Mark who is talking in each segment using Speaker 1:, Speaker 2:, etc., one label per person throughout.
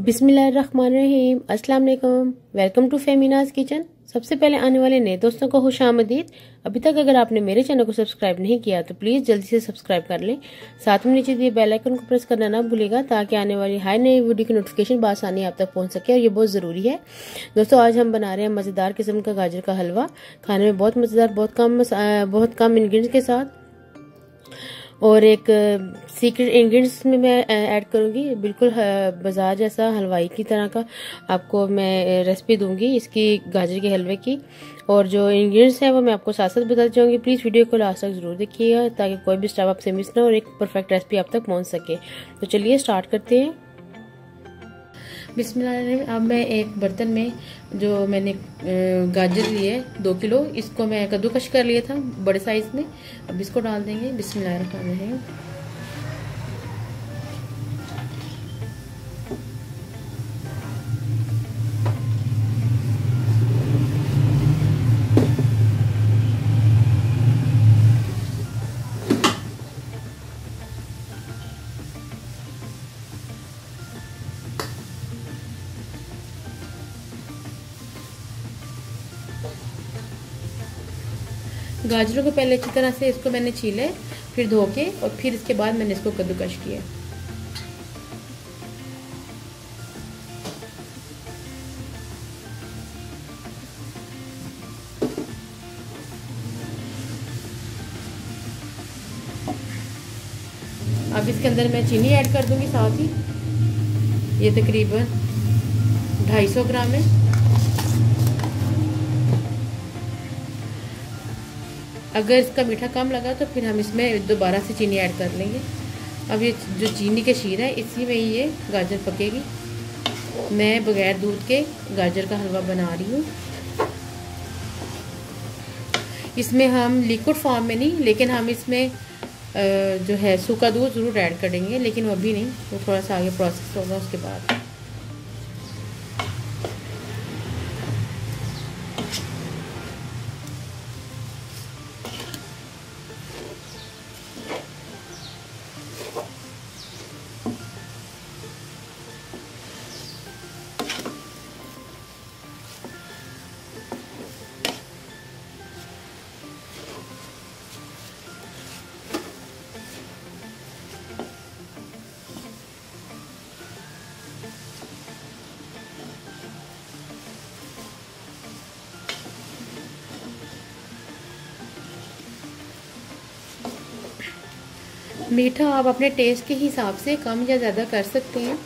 Speaker 1: बिसमीम अस्सलाम वालेकुम वेलकम टू फेमिनाज किचन। सबसे पहले आने वाले नए दोस्तों को खुश आमदीद। अभी तक अगर आपने मेरे चैनल को सब्सक्राइब नहीं किया तो प्लीज़ जल्दी से सब्सक्राइब कर लें। साथ में नीचे दिए बेल आइकन को प्रेस करना ना भूलेगा, ताकि आने वाली हर नई वीडियो की नोटिफिकेशन बासानी आप तक पहुँच सके, और ये बहुत ज़रूरी है। दोस्तों, आज हम बना रहे हैं मज़ेदार किस्म का गाजर का हलवा। खाने में बहुत मज़ेदार, बहुत कम बहुत कम इन्ग्रीडियंट्स के साथ। और एक सीक्रेट इंग्रेडिएंट्स में मैं ऐड करूँगी। बिल्कुल बाज़ार जैसा हलवाई की तरह का आपको मैं रेसिपी दूँगी इसकी, गाजर के हलवे की। और जो इंग्रेडिएंट्स हैं वो मैं आपको साथ साथ बताती चाहूँगी प्लीज़ वीडियो को लास्ट तक ज़रूर देखिएगा ताकि कोई भी स्टेप आपसे मिस ना और एक परफेक्ट रेसिपी आप तक पहुँच सके। तो चलिए स्टार्ट करते हैं। बिस्मिल्लाह अब मैं एक बर्तन में जो मैंने गाजर ली है, दो किलो, इसको मैं कद्दूकश कर लिया था, बड़े साइज़ में। अब इसको डाल देंगे, बिस्मिल्लाह गाजरों को पहले अच्छी तरह से इसको मैंने छीले फिर धो के और फिर इसके बाद मैंने इसको कद्दूकश किया। अब इसके अंदर मैं चीनी ऐड कर दूँगी साथ ही। ये तकरीबन 250 ग्राम है। अगर इसका मीठा कम लगा तो फिर हम इसमें दोबारा से चीनी ऐड कर लेंगे। अब ये जो चीनी के शीर है, इसी में ही ये गाजर पकेगी। मैं बगैर दूध के गाजर का हलवा बना रही हूँ। इसमें हम लिक्विड फॉर्म में नहीं, लेकिन हम इसमें जो है, सूखा दूध ज़रूर ऐड करेंगे, लेकिन वो अभी नहीं, वो थोड़ा सा आगे प्रोसेस होगा उसके बाद। मीठा आप अपने टेस्ट के हिसाब से कम या ज़्यादा कर सकते हैं।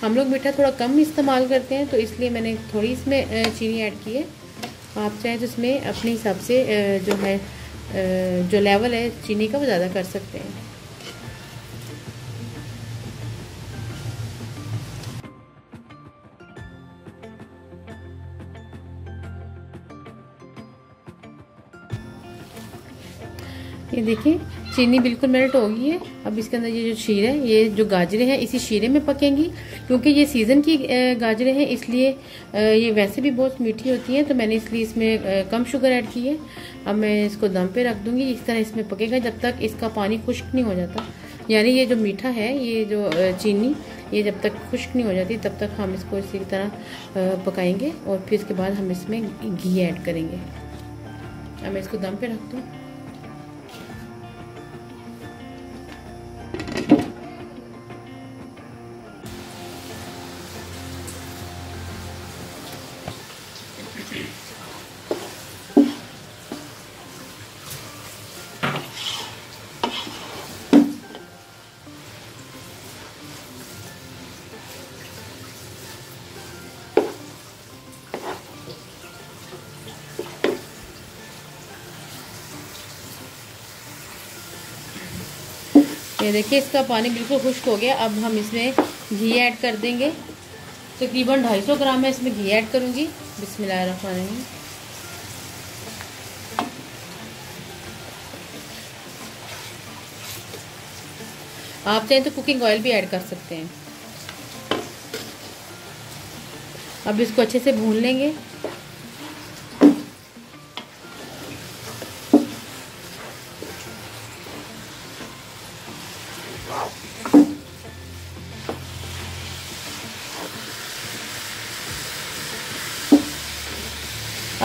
Speaker 1: हम लोग मीठा थोड़ा कम इस्तेमाल करते हैं तो इसलिए मैंने थोड़ी इसमें चीनी ऐड की है। आप चाहें तो इसमें अपने हिसाब से जो है जो लेवल है चीनी का वो ज़्यादा कर सकते हैं। ये देखिए चीनी बिल्कुल मेल्ट हो गई है। अब इसके अंदर ये जो शीर है, ये जो गाजरें हैं, इसी शीरे में पकेंगी। क्योंकि ये सीज़न की गाजरें हैं, इसलिए ये वैसे भी बहुत मीठी होती हैं तो मैंने इसलिए इसमें कम शुगर ऐड की है। अब मैं इसको दम पे रख दूँगी, इस तरह इसमें पकेगा, जब तक इसका पानी खुश्क नहीं हो जाता। यानी ये जो मीठा है, ये जो चीनी, ये जब तक खुश्क नहीं हो जाती, तब तक हम इसको इसी तरह पकाएँगे और फिर इसके बाद हम इसमें घी ऐड करेंगे। अब मैं इसको दम पे रख दूँ। ये देखिए, इसका पानी बिल्कुल खुश्क हो गया। अब हम इसमें घी ऐड कर देंगे। तकरीबन ढाई सौ ग्राम में इसमें घी ऐड करूँगी। बिस्मिल्लाह रखवानी आप चाहें तो कुकिंग ऑयल भी ऐड कर सकते हैं। अब इसको अच्छे से भून लेंगे।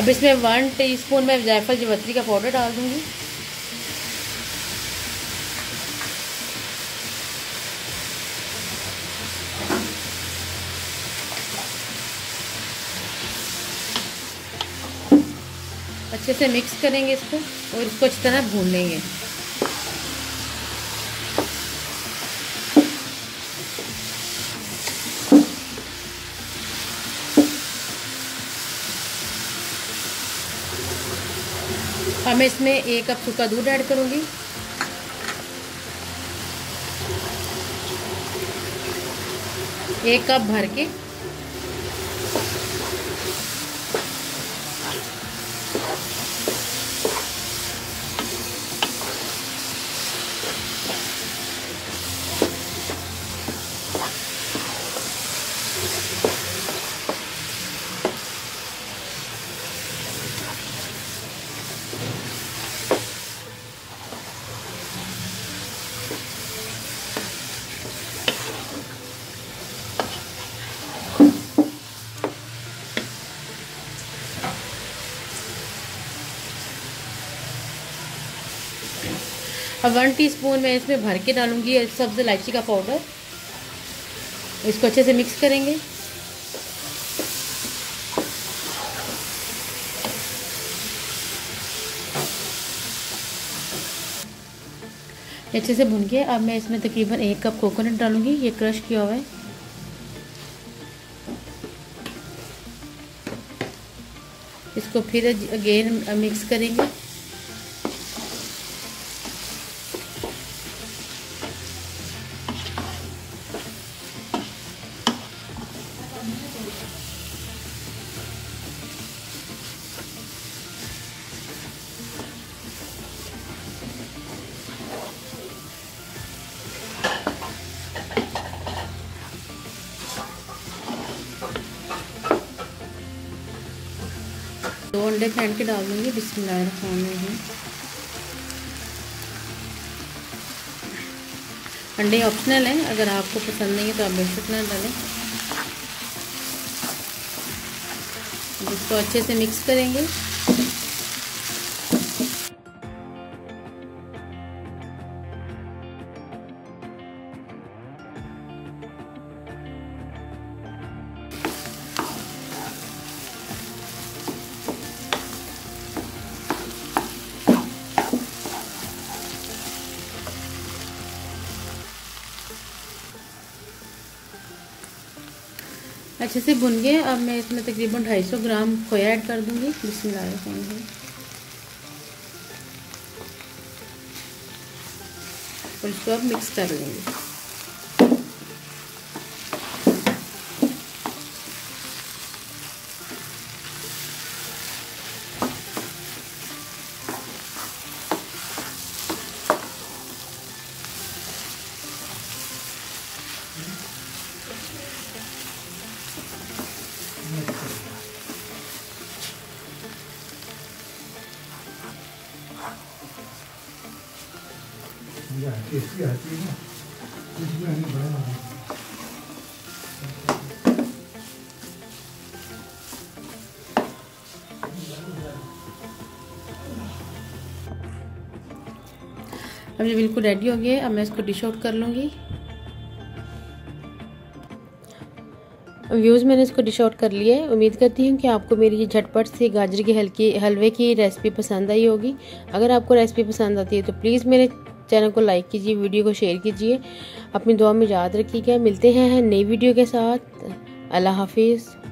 Speaker 1: अब इसमें वन टीस्पून मैं जायफल जवत्री का पाउडर डाल दूँगी। अच्छे से मिक्स करेंगे इसको और इसको अच्छी तरह भून लेंगे। अब मैं इसमें एक कप सूखा दूध ऐड करूँगी। एक कप भर के अब वन टीस्पून मैं इसमें भर के डालूँगी सब्ज़ इलायची का पाउडर इसको अच्छे से मिक्स करेंगे। अच्छे से भून के अब मैं इसमें तकरीबन एक कप कोकोनट डालूँगी। ये क्रश किया हुआ है। इसको फिर अगेन मिक्स करेंगे। दो अंडे फेंट के डाल दूँगी, बिस्मिल्लाह अंडे ऑप्शनल हैं, अगर आपको पसंद नहीं है तो आप बेशक ना डालें। इसको अच्छे से मिक्स करेंगे। अच्छे से भुन गए। अब मैं इसमें तकरीबन 250 ग्राम खोया ऐड कर दूँगी। बिस्मिल्लाह और इसको अब मिक्स कर लेंगे।
Speaker 2: टेस्टी आती है ना इसमें हमें बड़ा
Speaker 1: अब ये बिल्कुल रेडी हो गया अब मैं इसको डिश आउट कर लूँगी। व्यूज़ मैंने इसको डिश आउट कर लिया है। उम्मीद करती हूँ कि आपको मेरी ये झटपट से गाजर के हल्की, हलवे की रेसिपी पसंद आई होगी। अगर आपको रेसिपी पसंद आती है तो प्लीज़ मेरे चैनल को लाइक कीजिए, वीडियो को शेयर कीजिए। अपनी दुआ में याद रखिएगा। मिलते हैं नई वीडियो के साथ। अल्लाह हाफिज़।